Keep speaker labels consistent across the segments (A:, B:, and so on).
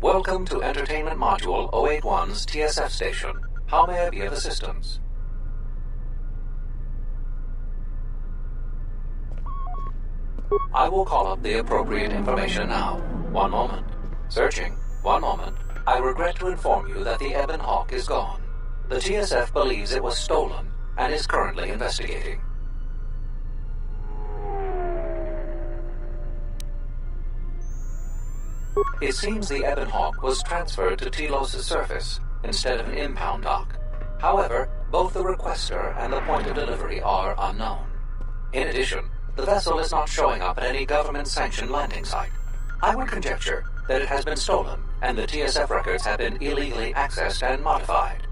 A: Welcome to Entertainment Module 081's TSF station. How may I be of assistance? I will call up the appropriate information now. One moment. Searching. One moment. I regret to inform you that the Ebon Hawk is gone. The TSF believes it was stolen and is currently investigating. It seems the Ebon Hawk was transferred to Telos' surface instead of an impound dock. However, both the requester and the point of delivery are unknown. In addition, the vessel is not showing up at any government-sanctioned landing site. I would conjecture that it has been stolen and the TSF records have been illegally accessed and modified.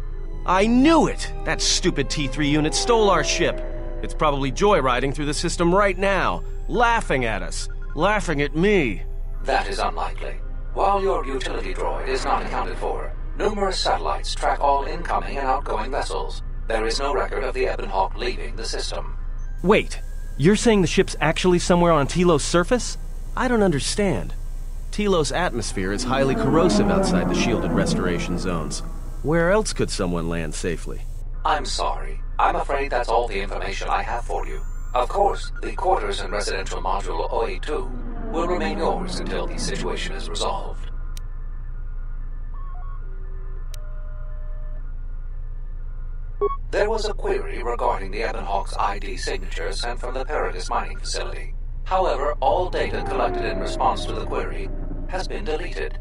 B: I knew it! That stupid T3 unit stole our ship. It's probably joyriding through the system right now, laughing at us, laughing at me.
A: That is unlikely. While your utility droid is not accounted for, numerous satellites track all incoming and outgoing vessels. There is no record of the Ebon Hawk leaving the system.
B: Wait, you're saying the ship's actually somewhere on Telos' surface? I don't understand. Telos' atmosphere is highly corrosive outside the shielded restoration zones. Where else could someone land safely?
A: I'm sorry. I'm afraid that's all the information I have for you. Of course, the quarters in Residential Module 082 will remain yours until the situation is resolved. There was a query regarding the Ebon Hawk's ID signature sent from the Peragus mining facility. However, all data collected in response to the query has been deleted.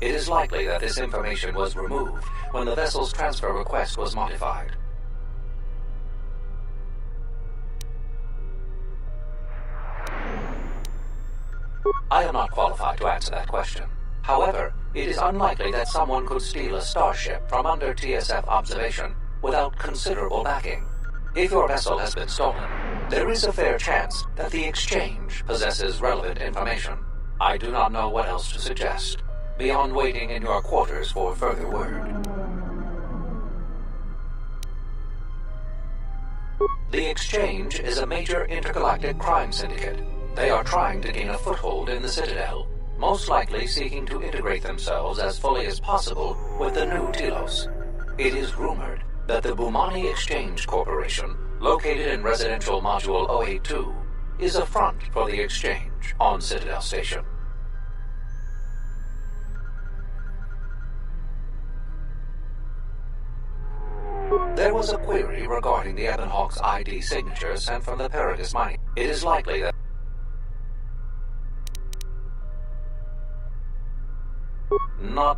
A: It is likely that this information was removed when the vessel's transfer request was modified. Answer that question. However, it is unlikely that someone could steal a starship from under TSF observation without considerable backing. If your vessel has been stolen, there is a fair chance that the exchange possesses relevant information. I do not know what else to suggest, beyond waiting in your quarters for further word. The Exchange is a major intergalactic crime syndicate. They are trying to gain a foothold in the Citadel, most likely seeking to integrate themselves as fully as possible with the new Telos. It is rumored that the Bumani Exchange Corporation, located in Residential Module 082, is a front for the Exchange on Citadel Station. There was a query regarding the Ebon Hawk's ID signature sent from the Peragus mining. It is likely that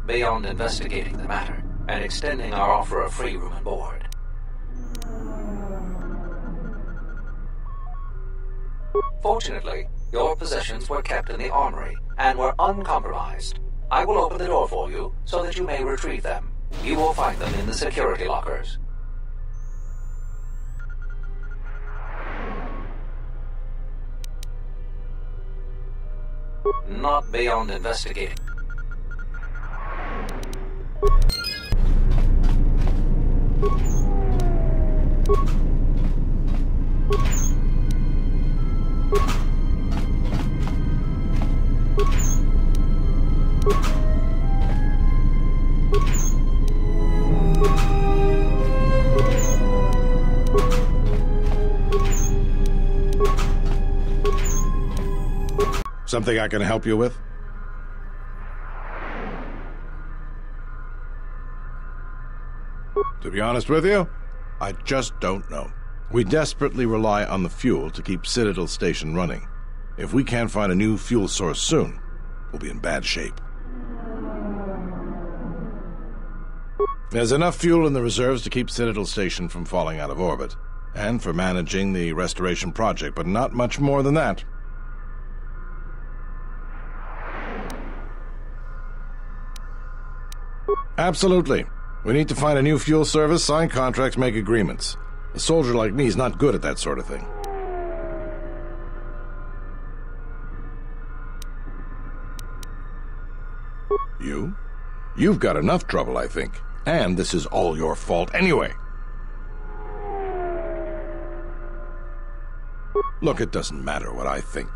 A: beyond investigating the matter and extending our offer of free room and board. Fortunately, your possessions were kept in the armory and were uncompromised. I will open the door for you so that you may retrieve them. You will find them in the security lockers. Not beyond investigating.
C: Something I can help you with? Be honest with you, I just don't know. We desperately rely on the fuel to keep Citadel Station running. If we can't find a new fuel source soon, we'll be in bad shape. There's enough fuel in the reserves to keep Citadel Station from falling out of orbit, and for managing the restoration project, but not much more than that. Absolutely. We need to find a new fuel service, sign contracts, make agreements. A soldier like me is not good at that sort of thing. You? You've got enough trouble, I think. And this is all your fault anyway. Look, it doesn't matter what I think.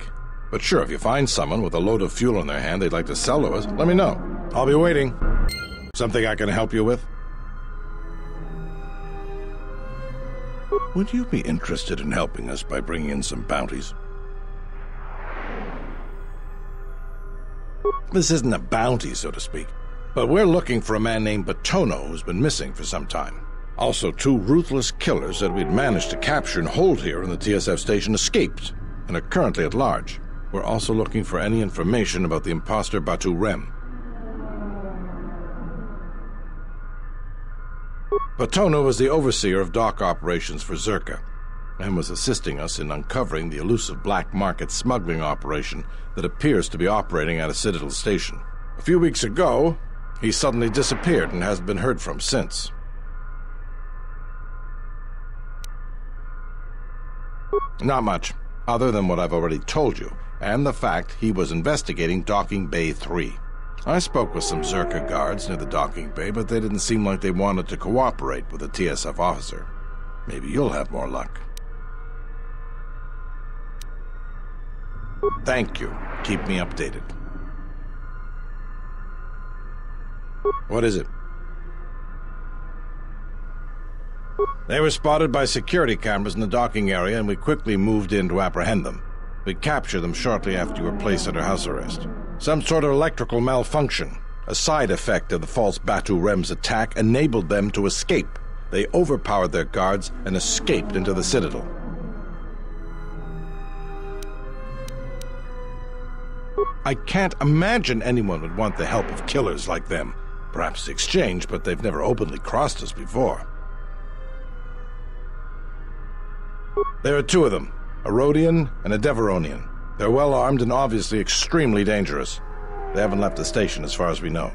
C: But sure, if you find someone with a load of fuel in their hand they'd like to sell to us, let me know. I'll be waiting. Something I can help you with? Would you be interested in helping us by bringing in some bounties? This isn't a bounty, so to speak, but we're looking for a man named Batono who's been missing for some time. Also, two ruthless killers that we'd managed to capture and hold here in the TSF station escaped and are currently at large. We're also looking for any information about the impostor Batu Rem. Batono was the overseer of dock operations for Czerka and was assisting us in uncovering the elusive black market smuggling operation that appears to be operating at a Citadel station. A few weeks ago, he suddenly disappeared and hasn't been heard from since. Not much, other than what I've already told you, and the fact he was investigating Docking Bay 3. I spoke with some Czerka guards near the docking bay, but they didn't seem like they wanted to cooperate with a TSF officer. Maybe you'll have more luck. Thank you. Keep me updated. What is it? They were spotted by security cameras in the docking area, and we quickly moved in to apprehend them. We captured them shortly after you were placed under house arrest. Some sort of electrical malfunction, a side effect of the false Batu Rem's attack, enabled them to escape. They overpowered their guards and escaped into the Citadel. I can't imagine anyone would want the help of killers like them. Perhaps the exchange, but they've never openly crossed us before. There are two of them, a Rodian and a Devaronian. They're well armed and obviously extremely dangerous. They haven't left the station as far as we know.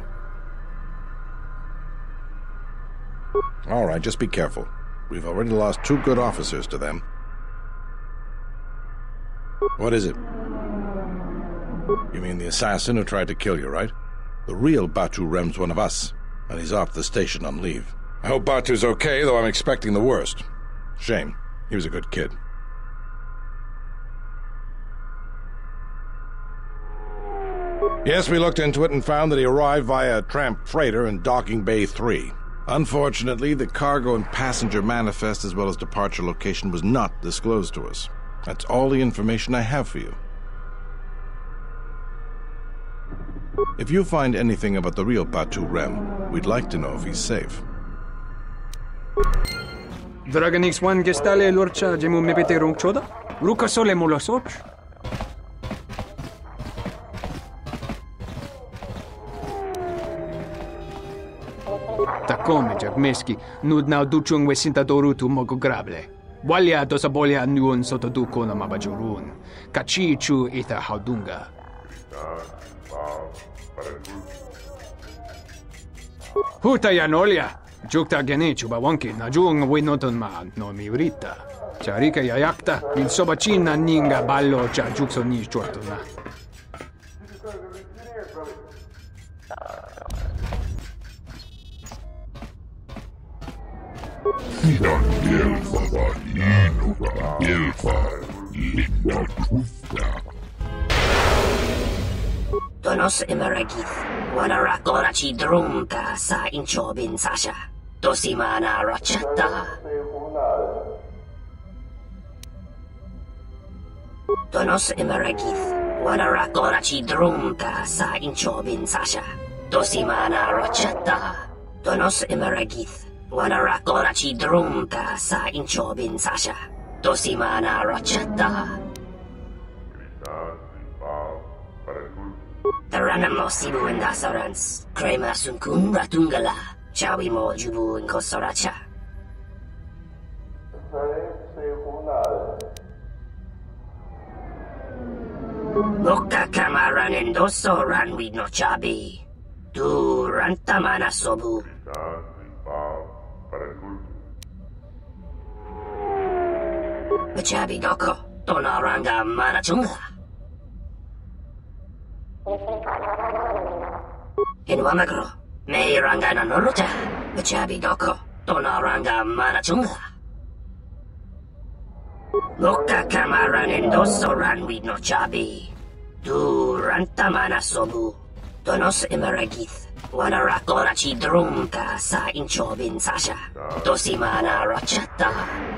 C: All right, just be careful. We've already lost two good officers to them. What is it? You mean the assassin who tried to kill you, right? The real Batu Rem's one of us, and he's off the station on leave. I hope Batu's okay, though I'm expecting the worst. Shame. He was a good kid. Yes, we looked into it and found that he arrived via a tramp freighter in Docking Bay 3. Unfortunately, the cargo and passenger manifest as well as departure location was not disclosed to us. That's all the information I have for you. If you find anything about the real Batu Rem, we'd like to know if he's safe.
D: Dragon X1 gestale lorcha jemu mepete rong choda? Ruka sole Takome jagmeski, nudna duchung wesinta dorutu mogo grable. Walia dosa bolia nuon soto duko na mabajurun. Kachichu ita haudunga. Huta yanolia. Jukta genichu bawanki na jung winoton ma no miurita. Charika yayakta, il sobacina ninga ballo cha jukso ni chortona.
E: Danielfa Danilova, Danielfa, linda
F: emeragith, wanara korachi drumka sa inchobin sasha. To simana rachata. To nos emeragith, wanara korachi drumka sa inchobin sasha. To simana rachata. To nos emeragith, Wadara korachi drumta sa inchobin sasha. Tosimana rocheta. The ranam lo sibu in da sarans. Sunkun ratungala. Chawi mo jubu in kosoracha. Loka kama ranendoso ranwi no chabi. Tu rantamana sobu. Le chabi doko, tona ranga mana chunga. In mei ranga na noruta. Le chabi doko, tona ranga mana chunga. Loka kamaran in doso no chabi. Du ranta sobu. Donos emeragith, Wana rakora chi drumka sa inchobin sasha. Dosimana rachata.
G: Dosimana rachata.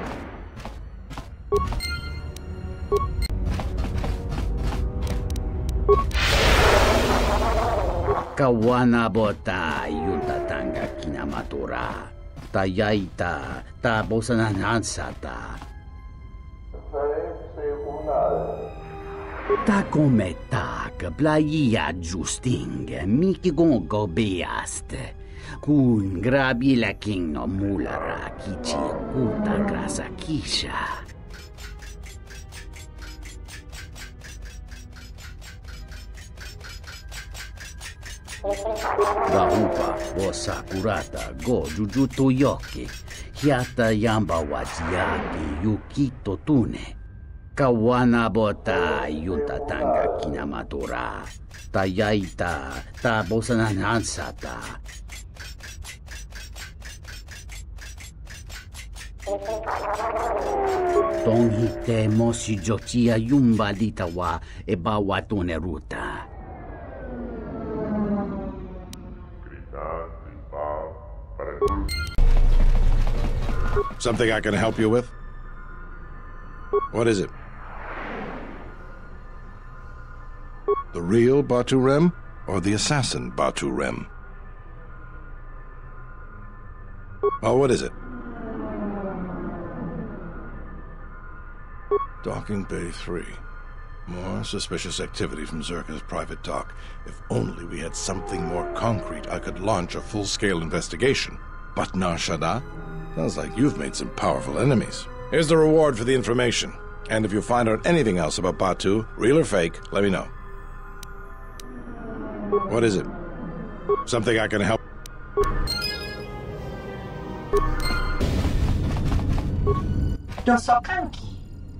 G: Kawanabota yuntatanga kinamatura. Tayaita tabosananansata. Takometak plaia justing mikigongo beast. Kun grabila kingno mulara kichi kuta grasa kisha. Wa upa, rosa curata, Go Juju Toyoki, hiata yamba Wajiaki, yukito tune. Kawana bota, yunta tanga kinamatura, tayaita, tabosanansata. Tonhite moshi jochia yumbalita wa ebawa tune ruta.
C: Something I can help you with? What is it? The real Batu Rem or the assassin Batu Rem? Oh, what is it? Docking Bay 3. More suspicious activity from Czerka's private dock. If only we had something more concrete, I could launch a full-scale investigation. But Nar Shaddaa? Sounds like you've made some powerful enemies. Here's the reward for the information. And if you find out anything else about Batu, real or fake, let me know. What is it? Something I can help.
H: Dosokanki,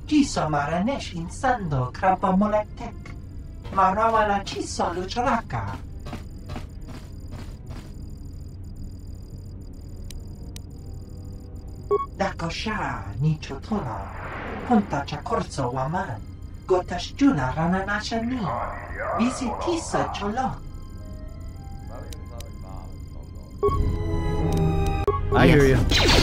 H: Maranesh Insando Krampa Molektek, Marawala Chiso Luchraka. Dakosha Nicho Tono, Punta Chakorso Waman, Juna Rananasha Ni, Visitisa.
B: I hear you.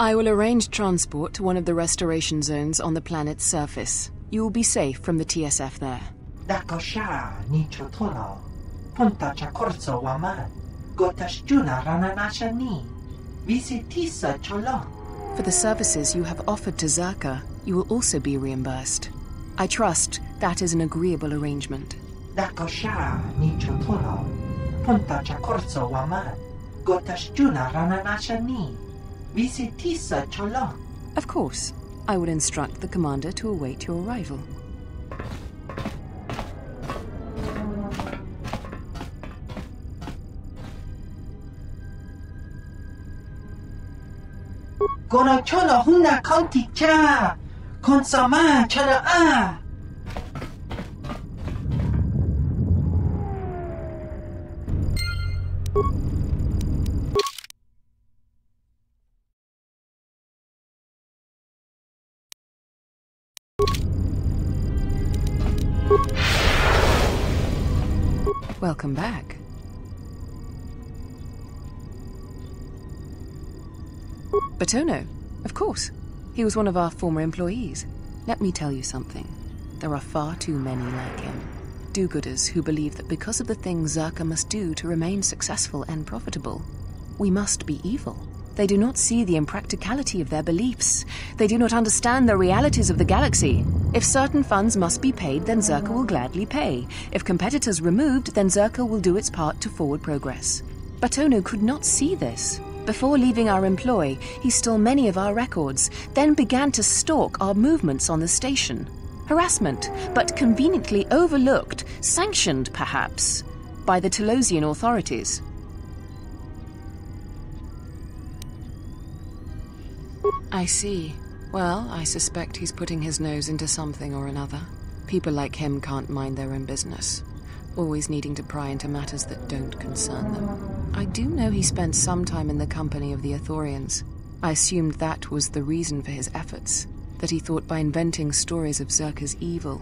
I: I will arrange transport to one of the restoration zones on the planet's surface. You will be safe from the TSF there.
H: Nicho Punta Waman, Gotash Juna Rananasha Ni, Visitisa Cholo.
I: For the services you have offered to Czerka, you will also be reimbursed. I trust that is an agreeable arrangement.
H: Nicho Punta Chakorso Waman, Gotash Juna Rananasha Ni, Visitisa Cholo.
I: Of course, I will instruct the commander to await your arrival.
H: Gono Cholo Huna Conti Cha, Consama Chala A.
I: Welcome back. Batono, of course. He was one of our former employees. Let me tell you something. There are far too many like him. Do-gooders who believe that because of the things Czerka must do to remain successful and profitable, we must be evil. They do not see the impracticality of their beliefs. They do not understand the realities of the galaxy. If certain funds must be paid, then Czerka will gladly pay. If competitors removed, then Czerka will do its part to forward progress. Batono could not see this. Before leaving our employ, he stole many of our records, then began to stalk our movements on the station. Harassment, but conveniently overlooked, sanctioned perhaps, by the Telosian authorities. I see. Well, I suspect he's putting his nose into something or another. People like him can't mind their own business, always needing to pry into matters that don't concern them. I do know he spent some time in the company of the Ithorians. I assumed that was the reason for his efforts, that he thought by inventing stories of Czerka's evil,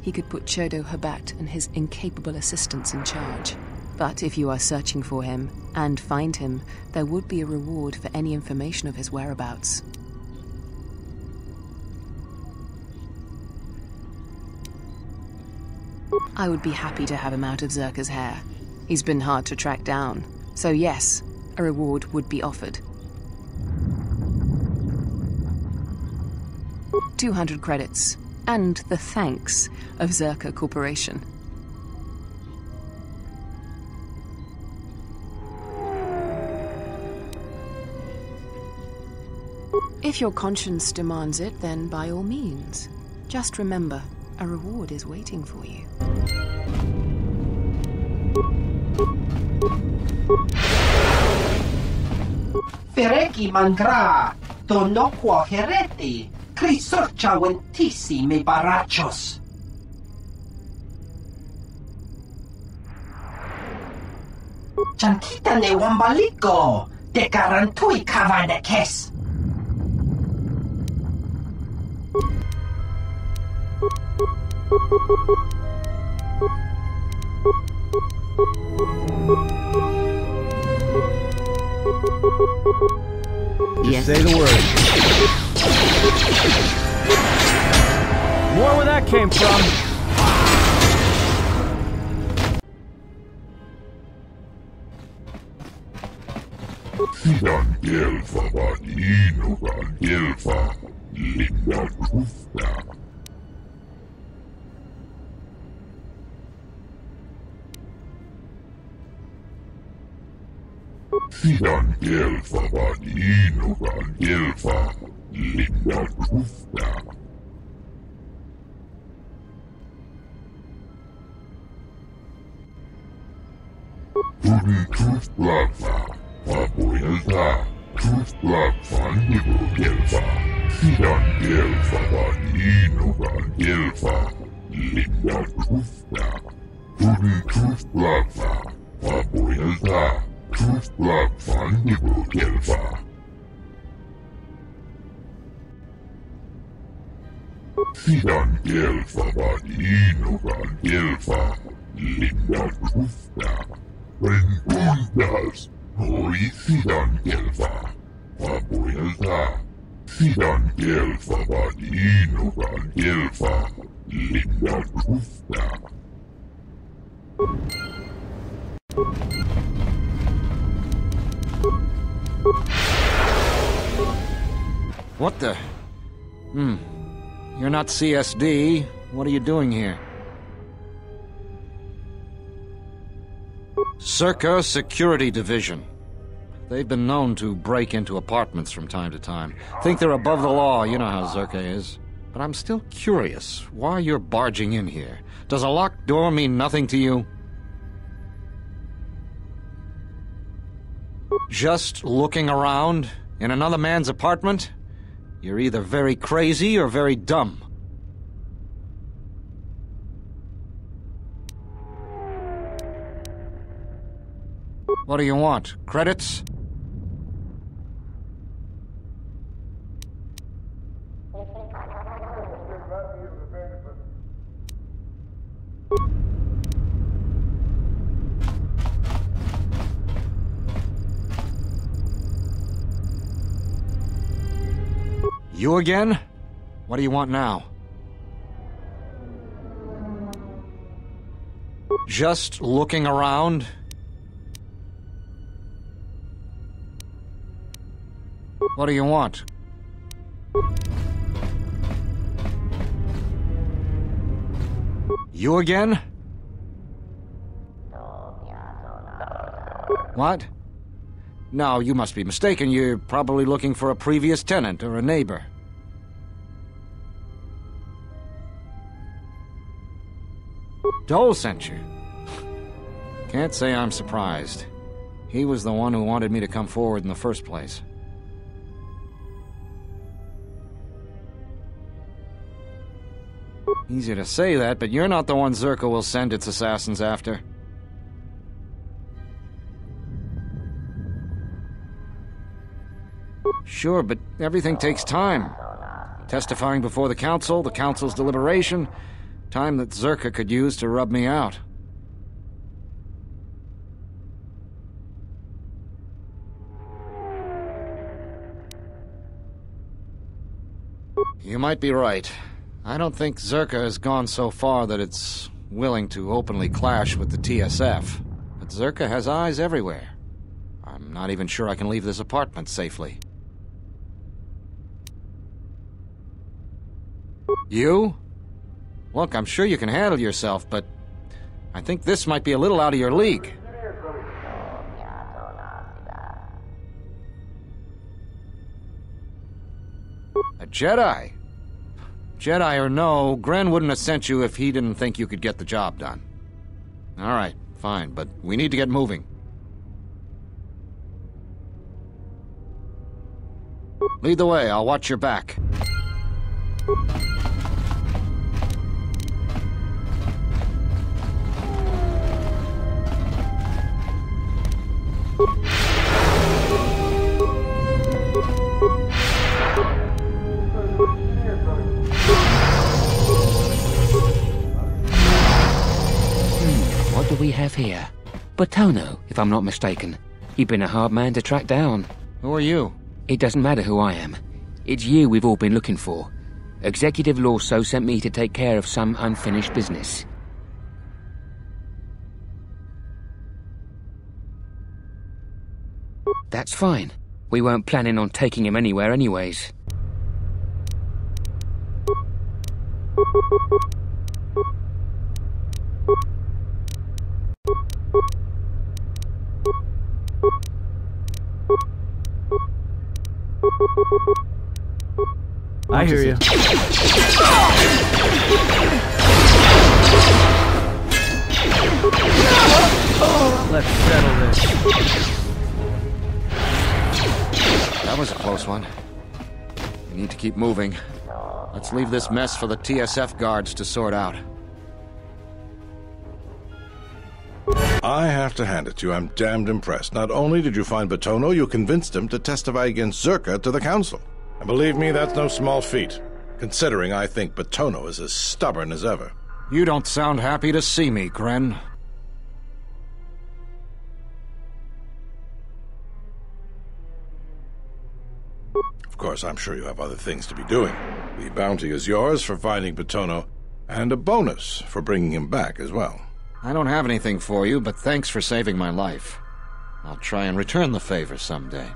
I: he could put Chodo Habat and his incapable assistants in charge. But if you are searching for him and find him, there would be a reward for any information of his whereabouts. I would be happy to have him out of Czerka's hair. He's been hard to track down. So, yes, a reward would be offered. 200 credits, and the thanks of Czerka Corporation. If your conscience demands it, then by all means. Just remember, a reward is waiting for you.
H: Feregi mandra, donoquo hereti, crisorcia ventisi me barachos. Chankita ne wambaliko, de garantui cavane kes.
B: Just say the word. More where that came from.
E: Sidan Delfa Vaninugan Delfa Linda Kufta. Sidan Delfa Vaninugan Delfa Linda Truth Black Fandigo Delfa, Sidan Delfa Vaninugan Delfa, Linda Kufta. Tuli Truth Blackfa. Truth Black Fandigo Delfa. Sidan Delfa Vaninugan Delfa, Linda Kufta. Rengundas, Hoy Sidan Delfa, Papuelta, Sidan Delfa Vaninugan Delfa, Linda Kufta.
J: What the? Hmm. You're not CSD. What are you doing here? Czerka Security Division. They've been known to break into apartments from time to time. Think they're above the law, you know how Czerka is. But I'm still curious why you're barging in here. Does a locked door mean nothing to you? Just looking around in another man's apartment? You're either very crazy or very dumb. What do you want? Credits? Again? What do you want now? Just looking around? What do you want? You again? What? No, you must be mistaken. You're probably looking for a previous tenant or a neighbor. Dol sent you. Can't say I'm surprised. He was the one who wanted me to come forward in the first place. Easier to say that, but you're not the one Czerka will send its assassins after. Sure, but everything takes time. Testifying before the council, the council's deliberation, time that Czerka could use to rub me out. You might be right. I don't think Czerka has gone so far that it's willing to openly clash with the TSF. But Czerka has eyes everywhere. I'm not even sure I can leave this apartment safely. You? Look, I'm sure you can handle yourself, but I think this might be a little out of your league. A Jedi? Jedi or no, Grenn wouldn't have sent you if he didn't think you could get the job done. All right, fine, but we need to get moving. Lead the way, I'll watch your back.
K: We have here? Batono, if I'm not mistaken. You've been a hard man to track down.
J: Who are you?
K: It doesn't matter who I am. It's you we've all been looking for. Executive Lawso sent me to take care of some unfinished business. That's fine. We weren't planning on taking him anywhere anyways.
B: I hear you. Let's settle this.
J: That was a close one. We need to keep moving. Let's leave this mess for the TSF guards to sort out.
C: I have to hand it to you, I'm damned impressed. Not only did you find Batono, you convinced him to testify against Czerka to the council. And believe me, that's no small feat, considering I think Batono is as stubborn as ever.
J: You don't sound happy to see me, Grenn.
C: Of course, I'm sure you have other things to be doing. The bounty is yours for finding Batono, and a bonus for bringing him back as well.
J: I don't have anything for you, but thanks for saving my life. I'll try and return the favor someday.